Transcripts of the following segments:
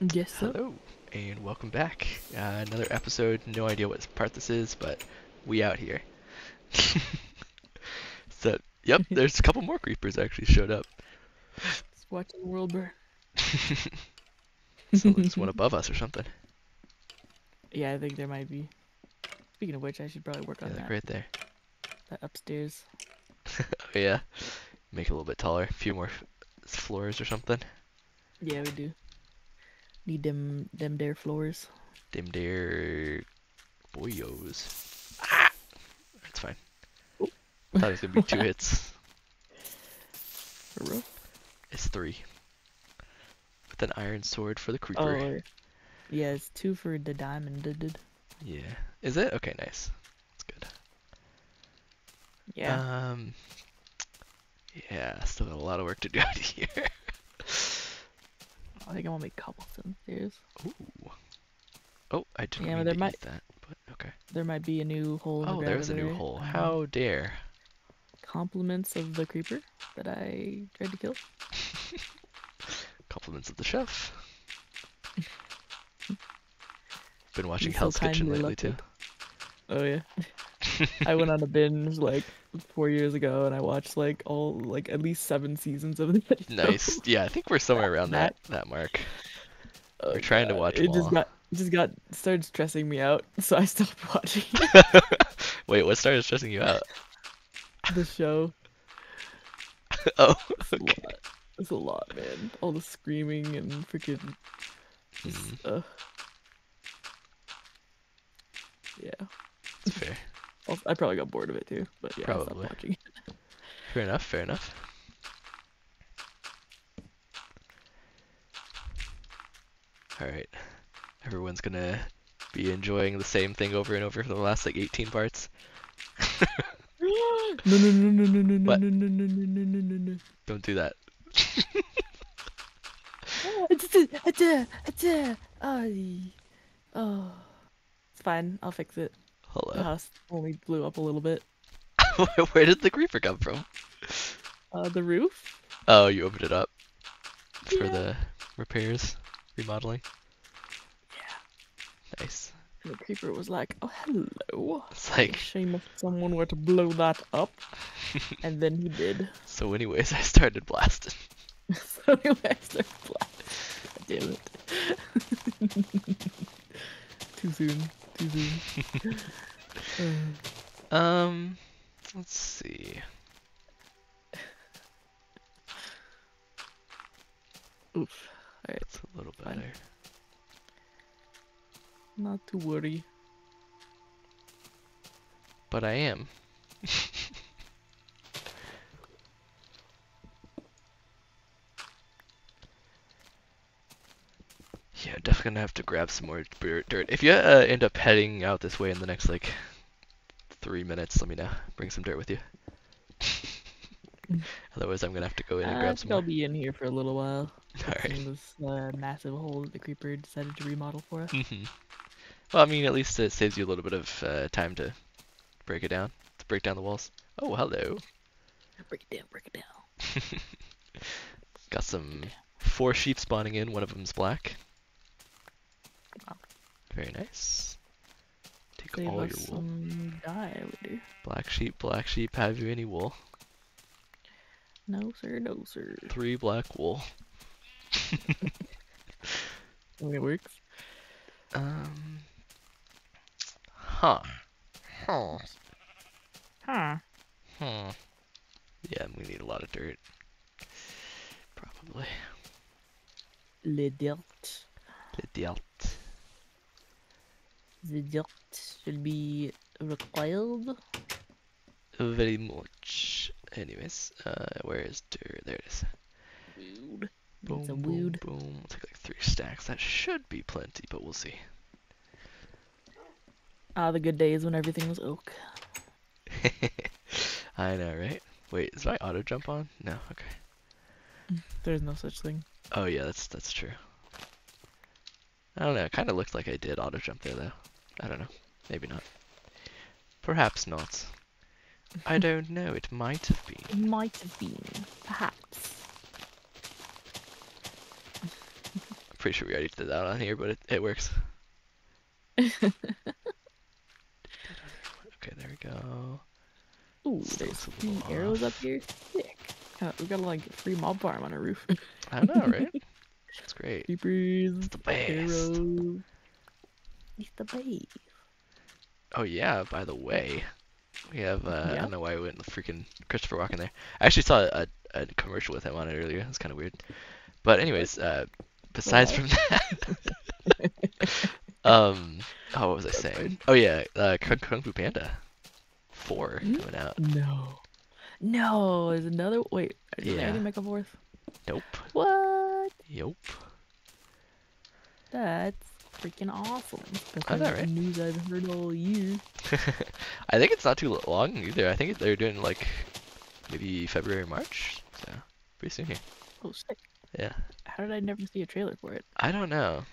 Yes, sir. Hello, and welcome back. Uh, another episode. No idea what part this is, but we out here. so, yep, there's a couple more creepers actually showed up. Just watching the world burn. so there's one above us or something. Yeah, I think there might be. Speaking of which, I should probably work Yeah, on that. right there. That upstairs. oh yeah, make it a little bit taller. A few more f- floors or something. Yeah, we do. Need them them there floors. Them dare boyos. Ah! It's fine. Oh. I thought it was gonna be two hits. For real? It's three. With an iron sword for the creeper. Oh, yeah, it's two for the diamond. Yeah. Is it? Okay, nice. That's good. Yeah. Um. Yeah, still got a lot of work to do out here. I think I want to make cobblestone stairs. Ooh. Oh, I didn't Yeah, but mean there to might- eat that, but okay. There might be a new hole in the Oh, ground there's a new there. hole. Um, How dare. Compliments of the creeper that I tried to kill. Compliments of the chef. Been watching You so Hell's Kitchen lately left too. Oh yeah. I went on a binge like four years ago, and I watched like all like at least seven seasons of it. Nice. Yeah, I think we're somewhere around that That- mark. Oh, We're trying to watch It just all. got it just got started stressing me out, so I stopped watching Wait, what started stressing you out? the show. oh, It's a okay. lot. It's a lot, man. All the screaming and freaking. Just, Mhm, uh, yeah, That's fair. I'll- probably got bored of it too, but yeah, I stopped watching. Fair enough. Fair enough. All right. Everyone's gonna be enjoying the same thing over and over for the last like 18 parts. no, no, no, no, no, no, no, What? no, no, no, no, no, no, no, no. Don't do that. Ay. Oh, it's fine. I'll fix it. The house only blew up a little bit. Where did the creeper come from? Uh, the roof. Oh, you opened it up for Yeah. the repairs, remodeling. Yeah. Nice. And the creeper was like, "Oh, hello." It's A like shame if someone were to blow that up, and then he did. so. Anyways, I started blasting. so anyway, I started blasting. Damn it. Too soon. Uh, Um, let's see. oof. Alright, It's a little Fine. better. not to worry. But I am. yeah, definitely gonna have to grab some more dirt. dirt. If you uh, end up heading out this way in the next like three minutes, let me know. Bring some dirt with you. Otherwise, I'm gonna have to go in and I grab think some I'll more. be in here for a little while. Alright. In this uh, massive hole that the creeper decided to remodel for us. hmm Well, I mean, at least it saves you a little bit of uh, time to break it down, to break down the walls. Oh, hello. Break it down, break it down. Got some four sheep spawning in. One of them's black. Wow. Very nice. Take Save all your wool. some dye, I do. Black sheep, black sheep. Have you any wool? No, sir, no, sir. Three black wool. When it works. Um. Huh. Huh. Huh. Hmm. Yeah, we need a lot of dirt. Probably. Le dirt. The dirt. The dirt should be required. Very much. Anyways, uh, where is dirt? There it is. Wood. Boom, It's a boom, wood. boom. We'll take like three stacks. That should be plenty, but we'll see. Ah, the good days when everything was oak. I know, right? Wait, is my auto jump on? No. Okay. There's no such thing. Oh yeah, that's that's true. I don't know. It kind of looked like I did auto jump there, though. I don't know. Maybe not. Perhaps not. I don't know. It might have been. It might have been, perhaps. pretty sure we already did that on here, but it, it works. Okay, there we go. Ooh, there's some three arrows up here. Sick. Uh, we got a like free mob farm on our roof. I know, right? That's great. Creepers, the best. arrows. It's the base. Oh yeah, by the way, we have uh, I don't know why we went freaking Christopher Walken there. I actually saw a, a commercial with him on it earlier. It's kind of weird. But anyways, uh, besides from that, um, oh, what was I saying? Oh yeah, uh, Kung, Kung Fu Panda four Hmm? coming out. No. No, there's another. Wait, they Yeah. already make a fourth? Nope. What? Yep. That's freaking awesome. That's I know, right? news I've heard all year. I think it's not too long either. I think they're doing like maybe February, March. So pretty soon here. Oh, sick. Yeah. How did I never see a trailer for it? I don't know.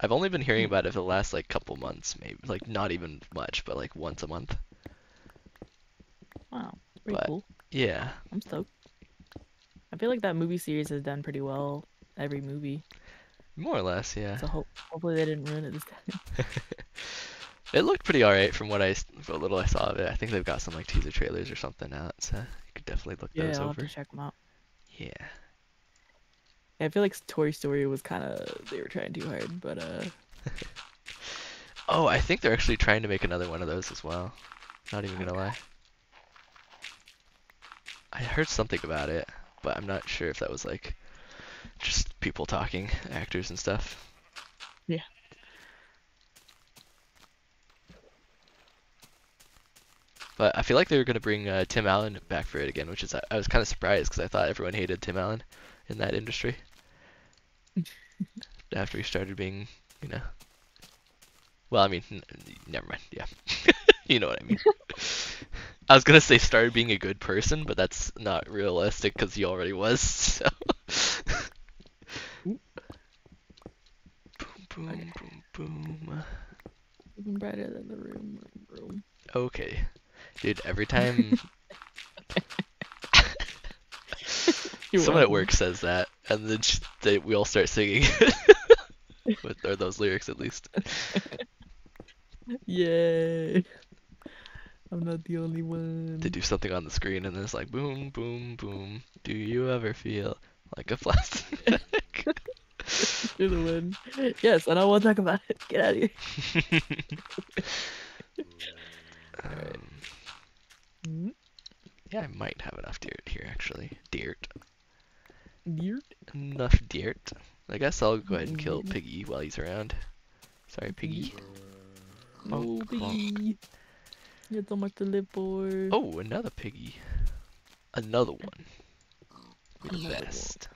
I've only been hearing Hmm. about it for the last like couple months, maybe like not even much, but like once a month. Wow, pretty But- cool. Yeah. I'm stoked. I feel like that movie series has done pretty well. Every movie, More or less, yeah. so hope hopefully they didn't ruin it this time. it looked pretty alright from what I what little I saw of it. I think they've got some like teaser trailers or something out, so you could definitely look Yeah, those I'll over. to check them out. Yeah. Yeah, I feel like Toy Story was kind of they were trying too hard, but uh, Oh, I think they're actually trying to make another one of those as well. Not even gonna lie. I heard something about it, but I'm not sure if that was like just people talking, actors and stuff. Yeah. But I feel like they were gonna bring uh, Tim Allen back for it again, which is I was kind of surprised because I thought everyone hated Tim Allen in that industry. After he started being, you know. Well, I mean, n- never mind. Yeah, you know what I mean. I was gonna say started being a good person, but that's not realistic because he already was. So. Boom, Okay. boom, boom. even brighter than the room. room. Okay, dude. Every time someone at work says that, and then sh- they, we all start singing. With or those lyrics at least. Yay! I'm not the only one. They do something on the screen, and then it's like boom, boom, boom. Do you ever feel like a plastic? You're the one. Yes, I don't want to talk about it. Get out of here. um, yeah, I might have enough dirt here actually. Dirt. Deer. Enough dirt. I guess I'll go ahead and kill Mhm. Piggy while he's around. Sorry, Piggy. Bonk, bonk. biggie. You had so much to live for. Oh, another Piggy. Another one. You're the best.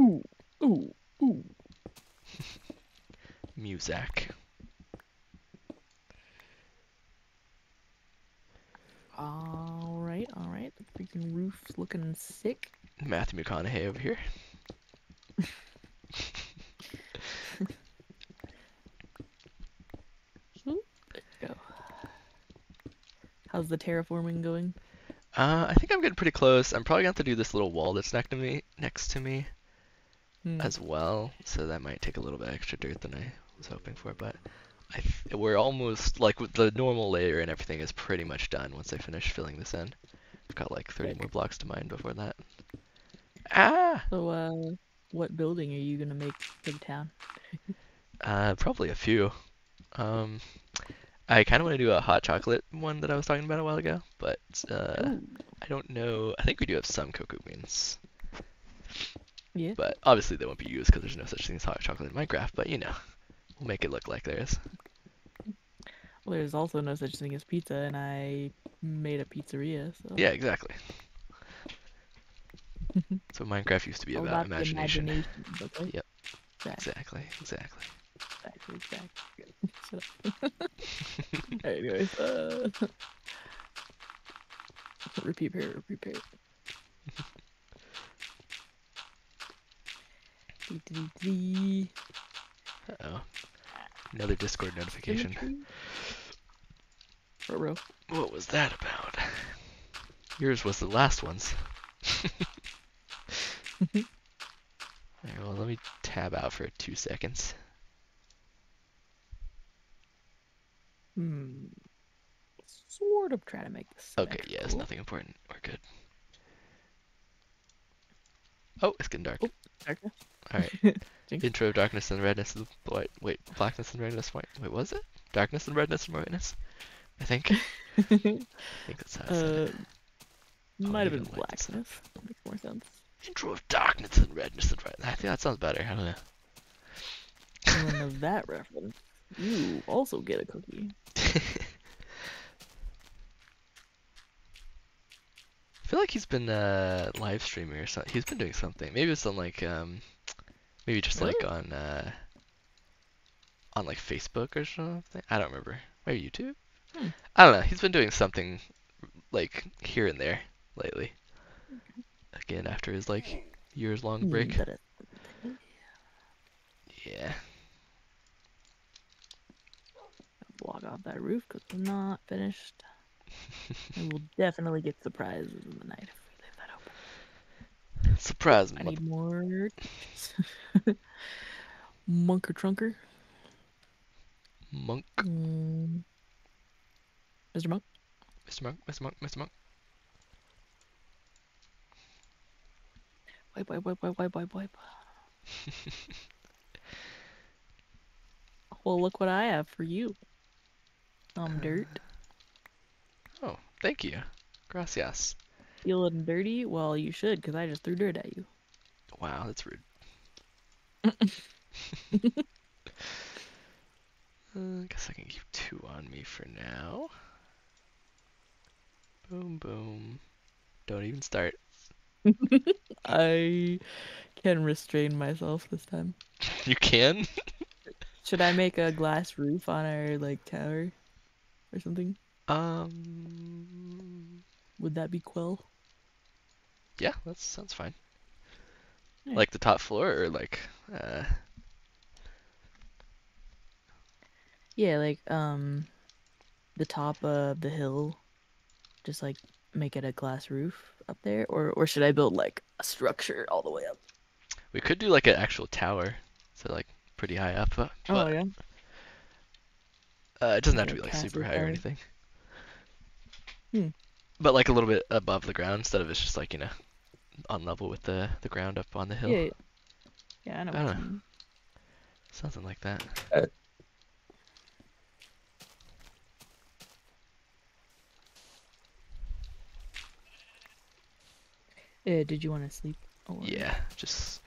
Ooh, ooh. Muzak. All right, all right. The freaking roof's looking sick. Matthew McConaughey over here. Go. How's the terraforming going? Uh, I think I'm getting pretty close. I'm probably going to have to do this little wall that's next to me, next to me Hmm. as well. So that might take a little bit extra dirt than I was hoping for. But I th- we're almost like with the normal layer and everything is pretty much done once I finish filling this in. I've got like 30 more blocks to mine before that. Ah! So, uh, what building are you gonna make for the town? Uh, probably a few. Um, I kind of want to do a hot chocolate one that I was talking about a while ago, but uh, I don't know. I think we do have some cocoa beans. Yeah. But obviously they won't be used because there's no such thing as hot chocolate in Minecraft. But you know, make it look like there is. well, there's also no such thing as pizza, and I made a pizzeria. So Yeah, exactly. so Minecraft used to be all about imagination. imagination? Yep. Exactly. Exactly, exactly. Exactly. Shut up. Anyways, uh, repeat pair, repeat pair. Dee, dee, dee, Uh oh. Another Discord notification. What was that about? Yours was the last ones. Alright, well, let me tab out for two seconds. Hmm. Sort of try to make this. Okay, yeah, it's nothing important. We're good. Oh, it's getting dark. Oh. Darkness. Alright. Intro of darkness and redness white. Wait, blackness and redness. White. Wait, was it? Darkness and redness and whiteness. I think. I think that's how. I said uh, it. Oh, might have been blacksmith. That makes more sense. Intro of darkness and redness and redness. I think that sounds better. I don't know. That reference? You also get a cookie. feel like he's been uh, live streaming or something. He's been doing something. Maybe it's on like um, maybe just like on uh, on like Facebook or something. I don't remember. Maybe YouTube. Hmm. I don't know. He's been doing something like here and there lately. Again, after his like years long break. Yeah. block off that roof because we're not finished. and we'll definitely get surprises in the night if we leave that open. Surprise, me. I mother- need more. Monker trunker. monk, Mm. Mr. Monk. Mr. Monk, Mr. Monk, Mr. Monk. Wipe, wipe, wipe, wipe, wipe, wipe, wipe. Well, look what I have for you. Some dirt. Thank you. Gracias. Feeling dirty? Well, you should, because I just threw dirt at you. Wow, that's rude. Uh, I guess I can keep two on me for now. Boom, boom. Don't even start. I can restrain myself this time. You can? Should I make a glass roof on our like tower or something? Um. Would that be Quill? Yeah, that sounds fine. Like the top floor, or like, uh, Yeah, like um the top of the hill. Just like make it a glass roof up there or or should I build like a structure all the way up? we could do like an actual tower, so like pretty high up. But, Oh yeah. uh, it doesn't have to be like super high or anything. Hmm. But like a little bit above the ground instead of it's just like you know on level with the the ground up on the hill. Yeah. Yeah, I know I what don't you mean. Something like that. Uh, did you want to sleep? Or... Yeah, just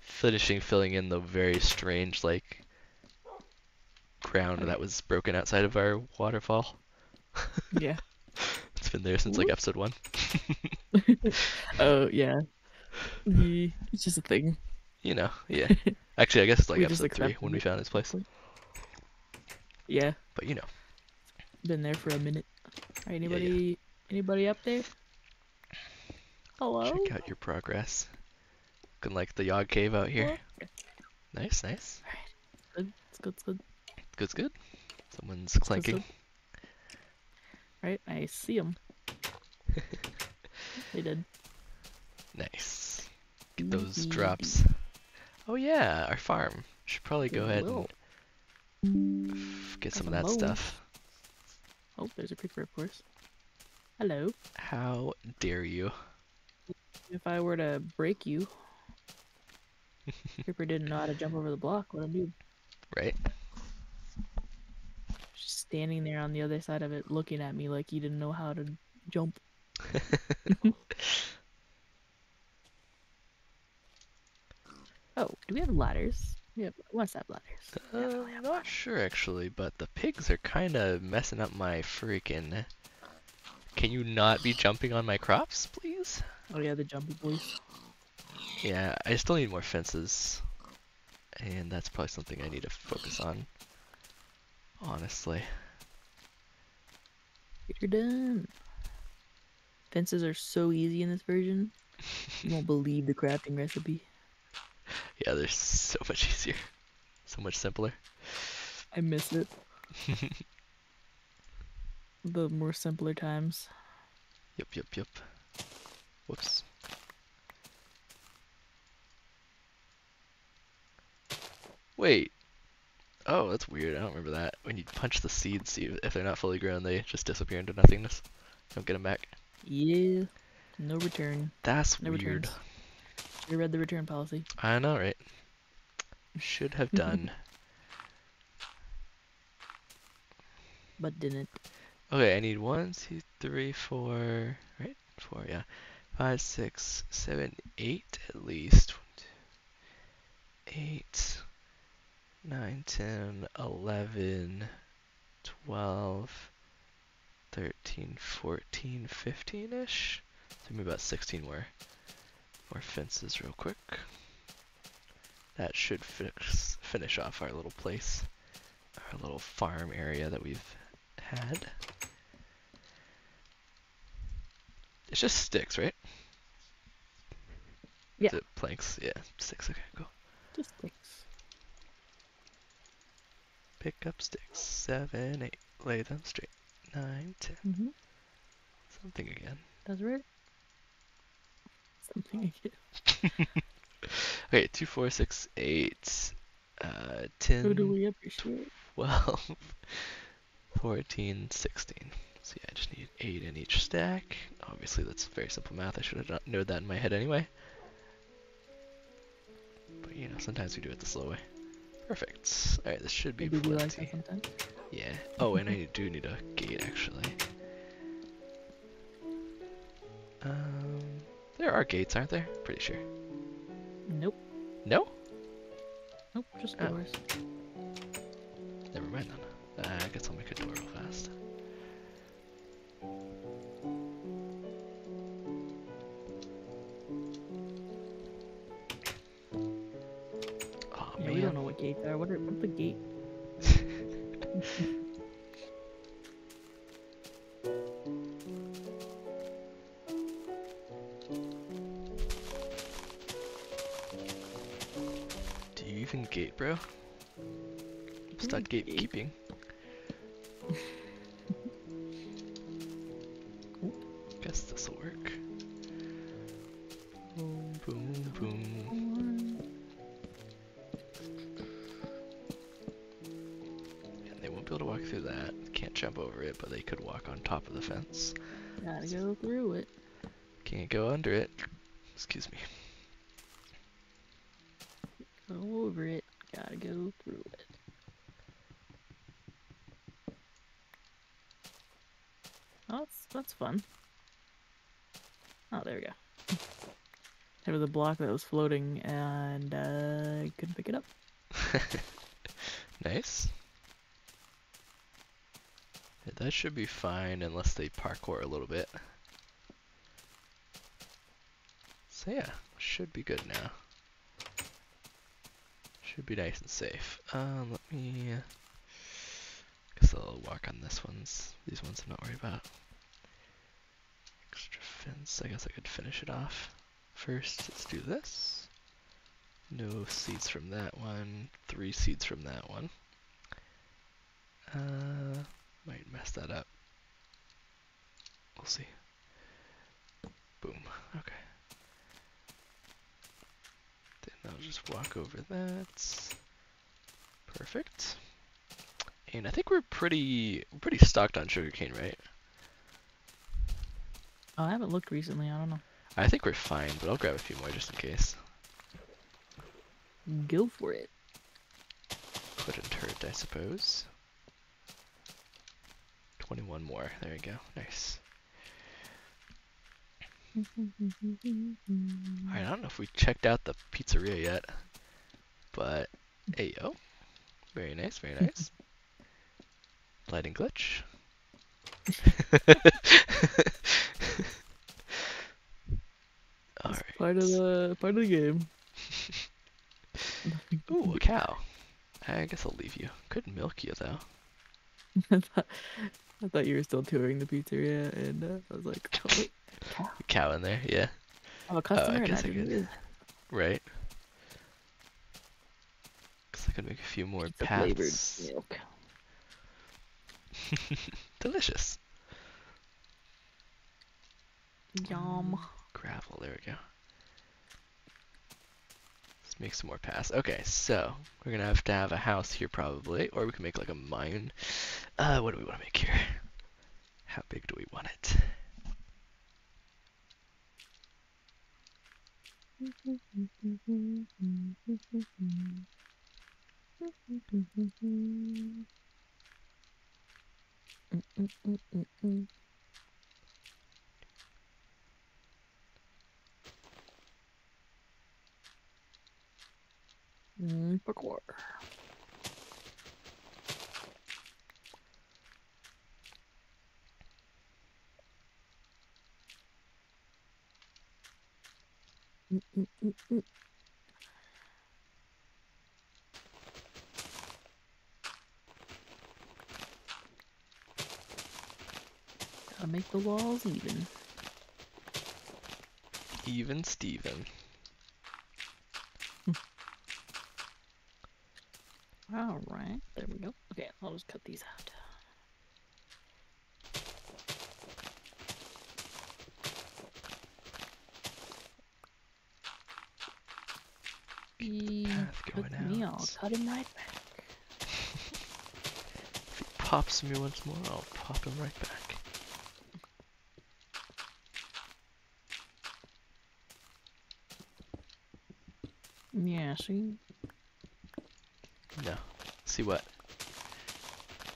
finishing filling in the very strange like ground Okay. that was broken outside of our waterfall. Yeah. It's been there since like episode one. Oh yeah. Yeah, It's just a thing. You know, yeah. Actually, I guess it's like We episode three when we found this place. Yeah. But you know, Been there for a minute. Anybody anybody up there? Hello? check out your progress. Looking like the Yog Cave out here. Nice, nice. Good. It's good, it's good. Good's good. Someone's good, clanking. good. Right, I see them. they did. Nice. Get those drops. Oh yeah, our farm. Should probably go ahead and get some of that stuff. Oh, there's a creeper, of course. Hello. How dare you? If I were to break you, creeper didn't know how to jump over the block. What a noob. Right? Just standing there on the other side of it, looking at me like he didn't know how to jump. Oh, do we have ladders? Yeah, what's that ladders? Uh, Definitely have not sure actually, but the pigs are kind of messing up my freaking. Can you not be jumping on my crops, please? Oh yeah, the jumpy boys. Yeah, I still need more fences, and that's probably something I need to focus on. Honestly. You're done. Fences are so easy in this version. You won't believe the crafting recipe. Yeah, they're so much easier, so much simpler. I miss it. the more simpler times. Yep, yep, yep. Whoops. Wait. Oh, that's weird. I don't remember that. When you punch the seeds, see if they're not fully grown, they just disappear into nothingness. Don't get them back. Yeah. No return. That's no weird. Returns. You read the return policy. I know, right? Should have mm-hmm. done. but didn't. Okay, I need one, two, three, four, right? Four, yeah. Five, six, seven, eight at least. Eight. 9, 10, 11, 12, 13, 14, 15-ish. So maybe about 16 more, more fences real quick. That should fix, finish off our little place, our little farm area that we've had. It's just sticks, right? Yeah. planks? Yeah, sticks. Okay, cool. Just sticks. Pick up sticks. Seven, eight. Lay them straight. Nine, ten. Mm-hmm. Something again. That's right. Something again. Okay, two, four, six, eight. Uh, Who do ten, we appreciate? 12, 14, 16. So yeah, I just need 8 in each stack. Obviously, that's very simple math. I should have known that in my head anyway. But you know, sometimes we do it the slow way. Perfect. Alright, this should be Maybe like plenty. that. Yeah. Oh, and I do need a gate, actually. Um, there are gates, aren't there? Pretty sure. Nope. No? Nope. Just Oh. doors. Never mind then. Uh, I guess I'll make a door real fast. Start gate? gatekeeping. Guess this'll work. Boom, boom, boom. And they won't be able to walk through that. Can't jump over it, but they could walk on top of the fence. Gotta go through it. Can't go under it. Excuse me. Go over it. Gotta go through it. Oh, that's that's fun. Oh, there we go. There was a block that was floating, and uh, couldn't pick it up. Nice. That should be fine unless they parkour a little bit. So yeah, should be good now. Should be nice and safe. Um, let me. Guess I'll walk on this ones. These ones I'm not worried about. Extra fence. I guess I could finish it off. First, let's do this. No seeds from that one. Three seeds from that one. Uh, might mess that up. We'll see. Boom. Okay. Then I'll just walk over that. Perfect. And I think we're pretty pretty stocked on sugarcane, right? Oh, I haven't looked recently. I don't know. I think we're fine, but I'll grab a few more just in case. Go for it. Couldn't hurt, I suppose. 21 more. There we go. Nice. Alright, I don't know if we checked out the pizzeria yet, but hey yo. Very nice, very nice. Lighting glitch. Alright. Part of the part of the game. Ooh, a cow. I guess I'll leave you. Could milk you though. I thought, I thought you were still touring the pizzeria, and uh, I was like, oh, wait, cow. A cow in there, yeah. I'm a customer, and I guess I could- realize Right. Cause I could make a few more it's a flavored milk. Delicious. Yum. Gravel, there we go. Let's make some more paths. Okay, so we're gonna have to have a house here probably, or we can make like a mine. Uh, what do we want to make here? How big do we want it? Mm, parkour. Mm, mm, mm, mm. Gotta make the walls even. Even Steven. All right, there we go. Okay, I'll just cut these out. He path cuts going me, I'll cut him right back. If he pops me once more, I'll pop him right back. Yeah, see? See what?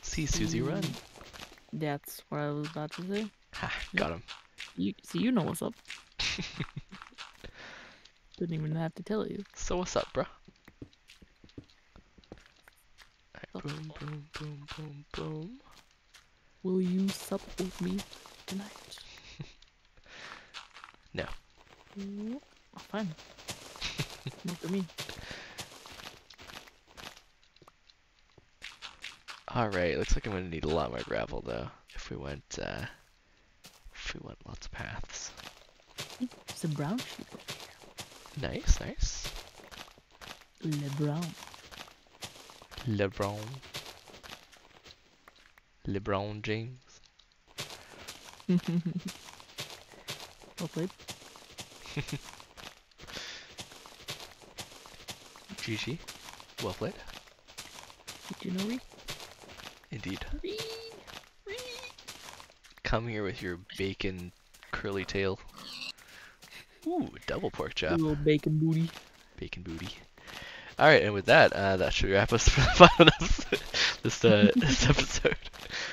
See Susie run. That's what I was about to say. Ha, got him. You see, you know what's up. Didn't even have to tell you. So what's up, bro? Alright, Sup? boom, boom, boom, boom, boom. Will you sup with me tonight? No. Mm, Oh, fine. Not for me. Alright, looks like I'm gonna need a lot more gravel though. If we went, uh, if we went lots of paths. A brown sheep Nice, nice. here. Le Brown. LeBron. LeBron James. well played. GG. Well played. Did you know Reed? Indeed. Come here with your bacon curly tail. Ooh, double pork chop. Little bacon booty. Bacon booty. Alright, and with that, uh, that should wrap us for the final episode. this, uh, this episode.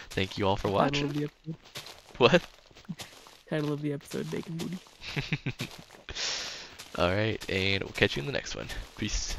Thank you all for Title of watching. the. What? Title of the episode, Bacon Booty. Alright, and we'll catch you in the next one. Peace.